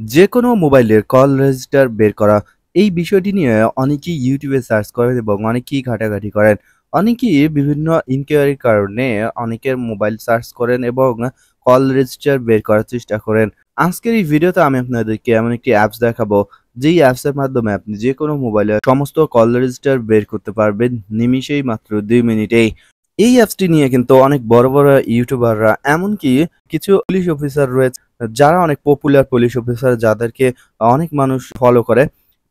যে কোনো মোবাইলের কল রেজিস্টার বের করা। এই বিষয়টি নিয়ে অনেকেই ইউটিউবে সার্চ করেন এবং অনেকেই ঘাটাঘাটি করেন। অনেকেই বিভিন্ন ইনকোয়ারির কারণে অনেকের মোবাইল সার্চ করেন এবং কল রেজিস্টার বের করার চেষ্টা করেন। আজকের এই ভিডিওতে আমি আপনাদেরকে এমন একটি অ্যাপস দেখাবো, যেই অ্যাপসের মাধ্যমে আপনি যে কোনো মোবাইলে সমস্ত কল রেজিস্টার বের করতে পারবেন নিমিষেই মাত্র দুই মিনিটেই। এই অ্যাপসটি নিয়ে কিন্তু অনেক বড় বড় ইউটিউবাররা, এমনকি কিছু পুলিশ অফিসার রয়েছে যারা অনেক পপুলার পুলিশ অফিসার যাদেরকে অনেক মানুষ ফলো করে,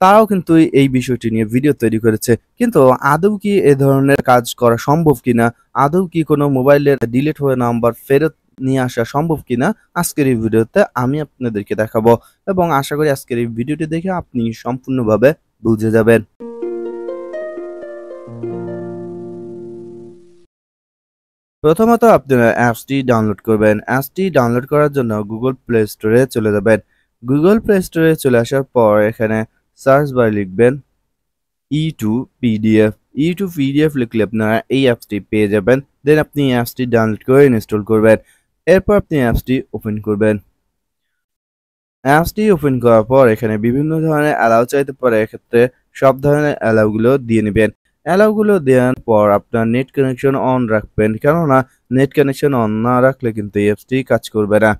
তারাও কিন্তু এই বিষয়টি নিয়ে ভিডিও তৈরি করেছে। কিন্তু আদৌ কি এ ধরনের কাজ করা সম্ভব কিনা? আদৌ কি কোনো মোবাইলের ডিলিট হয়ে নাম্বার ফেরত নিয়ে আসা সম্ভব কিনা? আজকের এই ভিডিওতে আমি আপনাদেরকে দেখাবো এবং আশা করি আজকের এই ভিডিওটি দেখে আপনি সম্পূর্ণভাবে বুঝে যাবেন। প্রথমত আপনারা অ্যাপসটি ডাউনলোড করবেন। অ্যাপসটি ডাউনলোড করার জন্য গুগল প্লে স্টোরে চলে যাবেন। গুগল প্লে স্টোরে চলে আসার পর এখানে সার্চ বার লিখবেন E to PDF E to PDF লিখলে আপনারা এই অ্যাপসটি পেয়ে যাবেন। দেন আপনি অ্যাপসটি ডাউনলোড করে ইনস্টল করবেন। এরপর আপনি অ্যাপসটি ওপেন করবেন। অ্যাপসটি ওপেন করার পর এখানে বিভিন্ন ধরনের অ্যালাউ চাইতে পারে। এক্ষেত্রে সব ধরনের অ্যালাউগুলো দিয়ে নেবেন। অ্যালাউগুলো দেওয়ার পর আপনার নেট কানেকশন অন রাখবেন। কেননা নেট কানেকশন অন না রাখলে কিন্তু এই কাজ করবে না।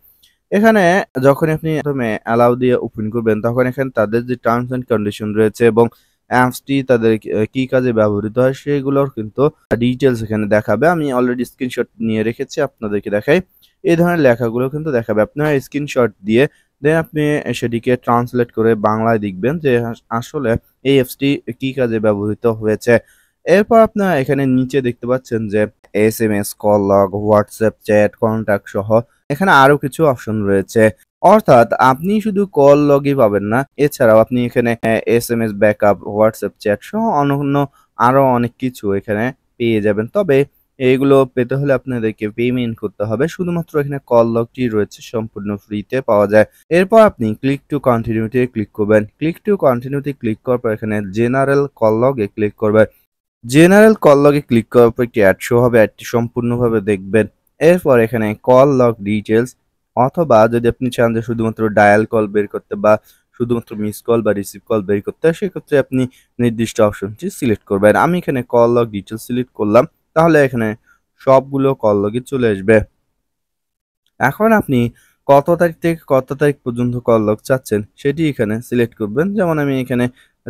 এখানে যখন আপনি প্রথমে অ্যালাউ দিয়ে ওপেন করবেন, তখন এখানে তাদের যে টার্মস অ্যান্ড কন্ডিশন রয়েছে এবং অ্যাপসটি তাদের কি কাজে ব্যবহৃত হয় সেগুলোর কিন্তু ডিটেলস এখানে দেখাবে। আমি অলরেডি স্ক্রিনশট নিয়ে রেখেছি, আপনাদেরকে দেখাই। এই ধরনের লেখাগুলো কিন্তু দেখাবে। আপনারা স্ক্রিনশট দিয়ে দেন আপনি সেটিকে ট্রান্সলেট করে বাংলায় দেখবেন যে আসলে এই অ্যাপসটি কি কাজে ব্যবহৃত হয়েছে। এরপর আপনারা এখানে নিচে দেখতে পাচ্ছেন যে S M S call log WhatsApp chat contact সহ এখানে আরও কিছু অপশন রয়েছে। অর্থাৎ আপনি শুধু কল লগই পাবেন না, এছাড়াও আপনি এখানে S M S backup WhatsApp chat সহ অন্য আরও অনেক কিছু এখানে পেয়ে যাবেন। তবে এইগুলো পেতে হলে আপনাদেরকে পেমেন্ট করতে হবে। শুধুমাত্র এখানে কল লগটি রয়েছে, সম্পূর্ণ ফ্রিতে পাওয়া যায়। এরপর আপনি ক্লিক টু কন্টিনিউতে ক্লিক করবেন। ক্লিক টু কন্টিনিউতে ক্লিক করার পর এখানে জেনারেল কল লগে ক্লিক করবেন। জেনারেল কল লগে ক্লিক করার পর একটি অ্যাড শো হবে। অ্যাডটি সম্পূর্ণভাবে দেখবেন। এরপর এখানে কল লগ ডিটেলস অথবা যদি আপনি চান যে শুধুমাত্র ডায়াল কল বের করতে বা শুধুমাত্র মিস কল বা রিসিভ কল বের করতে, সেক্ষেত্রে আপনি নির্দিষ্ট অপশনটি সিলেক্ট করবেন। আমি এখানে কল লগ ডিটেলস সিলেক্ট করলাম। তাহলে এখানে সবগুলো কললগে চলে আসবে। এখন আপনি কত তারিখ থেকে কত তারিখ পর্যন্ত কল লগ চাচ্ছেন সেটি এখানে সিলেক্ট করবেন। যেমন আমি এখানে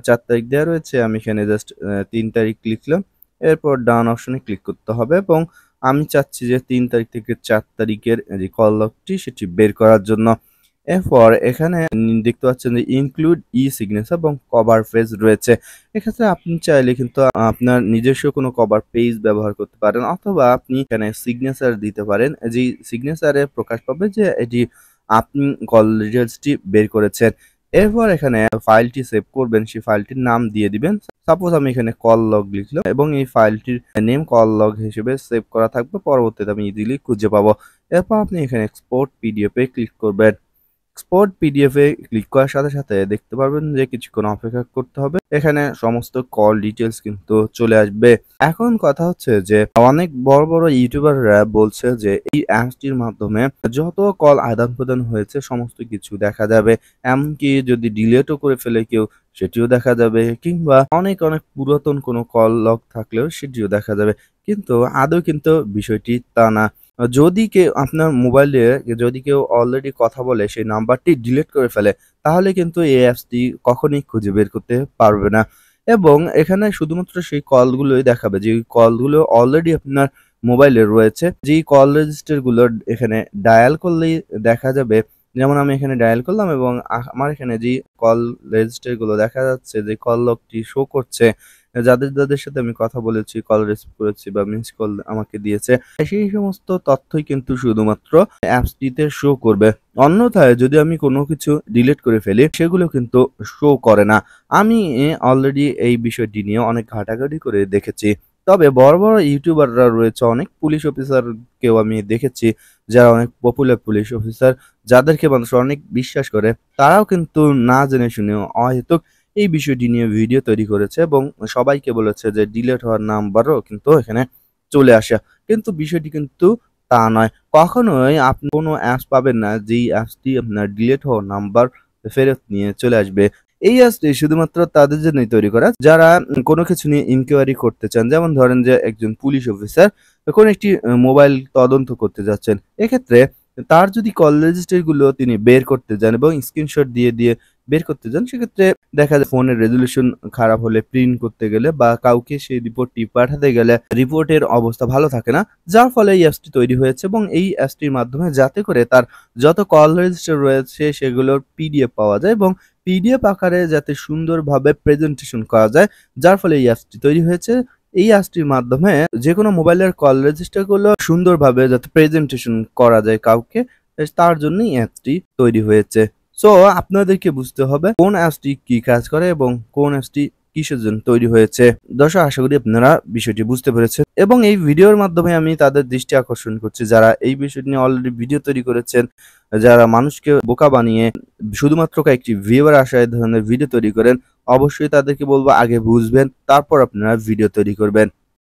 চার তারিখ দেওয়া রয়েছে, আমি এখানে জাস্ট তিন তারিখ লিখলাম। এরপর ডান অপশনে ক্লিক করতে হবে এবং আমি চাচ্ছি যে তিন তারিখ থেকে চার তারিখের যে কল লগটি সেটি বের করার জন্য। এরপর এখানে দেখতে পাচ্ছেন যে ইনক্লুড ই সিগনেচার এবং কভার পেজ রয়েছে। এক্ষেত্রে আপনি চাইলে কিন্তু আপনার নিজস্ব কোনো কভার পেজ ব্যবহার করতে পারেন অথবা আপনি এখানে সিগনেচার দিতে পারেন। যে সিগনেচারে প্রকাশ পাবে যে এটি আপনি কল ডিটেলসটি বের করেছেন। এরপর এখানে ফাইলটি সেভ করবেন, সেই ফাইলটির নাম দিয়ে দিবেন। সাপোজ আমি এখানে কল লগ লিখলাম এবং এই ফাইলটির নেম কল লগ হিসেবে সেভ করা থাকবে। পরবর্তীতে আমি ইজিলি খুঁজে পাবো। এরপর আপনি এখানে এক্সপোর্ট পিডিএফ এ ক্লিক করবেন। এক্সপোর্ট পিডিএফ ক্লিক করার সাথে সাথে দেখতে পারবেন যে কিছুক্ষণ অপেক্ষা করতে হবে। এখানে সমস্ত কল ডিটেলস কিন্তু চলে আসবে। এখন কথা হচ্ছে যে, অনেক বড় বড় ইউটিউবাররা বলছে যে, এই অ্যাপসটির মাধ্যমে যত কল আদান প্রদান হয়েছে, সমস্ত কিছু দেখা যাবে। এমনকি যদি ডিলেটও করে ফেলে কেউ, সেটিও দেখা যাবে। কিংবা অনেক অনেক পুরাতন কোনো কল লগ থাকলেও সেটিও দেখা যাবে। কিন্তু আদৌ কিন্তু বিষয়টি তা না। যদি কেউ আপনার মোবাইলে যদি কেউ অলরেডি কথা বলে, সেই নাম্বারটি ডিলিট করে ফেলে, তাহলে কিন্তু এই অ্যাপসটি কখনোই খুঁজে বের করতে পারবে না। এবং এখানে শুধুমাত্র সেই কলগুলোই দেখাবে, যে কলগুলো অলরেডি আপনার মোবাইলে রয়েছে, যেই কল রেজিস্টারগুলো এখানে ডায়াল করলেই দেখা যাবে। যেমন আমি এখানে ডায়াল করলাম এবং আমার এখানে যে কল রেজিস্টারগুলো দেখা যাচ্ছে, যে কল লগটি শো করছে যাদের যাদের সাথে আমি কথা বলেছি কল রিসিভ করেছি বা মিস কল আমাকে দিয়েছে, সেই সমস্ত তথ্যই কিন্তু শুধুমাত্র অ্যাপসটিতে শো করবে। অন্যথায় যদি আমি কোনো কিছু ডিলিট করে ফেলি, সেগুলো কিন্তু শো করে না। আমি অলরেডি এই বিষয়টি নিয়ে অনেক ঘাটাঘাটি করে দেখেছি। তবে বড় বড় ইউটিউবাররা রয়েছে, অনেক পুলিশ অফিসারকেও আমি দেখেছি, যারা অনেক পপুলার পুলিশ অফিসার যাদেরকে মানুষ অনেক বিশ্বাস করে, তারাও কিন্তু না জেনে শুনে অহেতুক এই বিষয়টি নিয়ে ভিডিও তৈরি করেছে এবং সবাইকে বলেছে যে ডিলেট হওয়ার নাম্বারও কিন্তু এখানে চলে আসে। কিন্তু বিষয়টি কিন্তু তা নয়। কখনোই আপনি কোনো অ্যাপস পাবেন না যেই অ্যাপসটি আপনার ডিলেট হওয়ার নাম্বার ফেরত নিয়ে চলে আসবে। এই অ্যাপসটি শুধুমাত্র তাদের জন্যই তৈরি করা। যারা কোনো কিছু নিয়ে ইনকোয়ারি করতে চান, যেমন ধরেন যে একজন পুলিশ অফিসার কোন একটি মোবাইল তদন্ত করতে যাচ্ছেন, এক্ষেত্রে তার যদি কল রেজিস্টারগুলো তিনি বের করতে যান এবং স্ক্রিনশট দিয়ে দিয়ে বের করতে যান সেক্ষেত্রে দেখা যায় ফোনের রেজলিউশন খারাপ হলে প্রিন্ট করতে গেলে বা কাউকে সেই রিপোর্টটি পাঠাতে গেলে রিপোর্টের অবস্থা ভালো থাকে না, যার ফলে এই অ্যাপসটি তৈরি হয়েছে এবং এই অ্যাপসটির মাধ্যমে যাতে করে তার যত কল রেজিস্টার রয়েছে সেগুলোর পিডিএফ পাওয়া যায় এবং পিডিএফ আকারে যাতে সুন্দরভাবে প্রেজেন্টেশন করা যায়, যার ফলে এই অ্যাপসটি তৈরি হয়েছে। এই অ্যাপসটির মাধ্যমে যে কোনো মোবাইলের কল রেজিস্টারগুলো সুন্দরভাবে যাতে প্রেজেন্টেশন করা যায় কাউকে, তার জন্যই অ্যাপসটি তৈরি হয়েছে। সো আপনাদেরকে বুঝতে হবে কোন অ্যাপসটি কি কাজ করে এবং কোন অ্যাপসটি কিসের জন্য তৈরি হয়েছে। দর্শক, আশা করি আপনারা বিষয়টি বুঝতে পেরেছেন এবং এই ভিডিওর মাধ্যমে আমি তাদের দৃষ্টি আকর্ষণ করছি। যারা এই বিষয়টি নিয়ে অলরেডি ভিডিও তৈরি করেছেন, যারা মানুষকে বোকা বানিয়ে শুধুমাত্র কয়েকটি ভিউয়ার আশায় ধরনের ভিডিও তৈরি করেন, অবশ্যই তাদেরকে বলব আগে বুঝবেন, তারপর আপনারা ভিডিও তৈরি করবেন।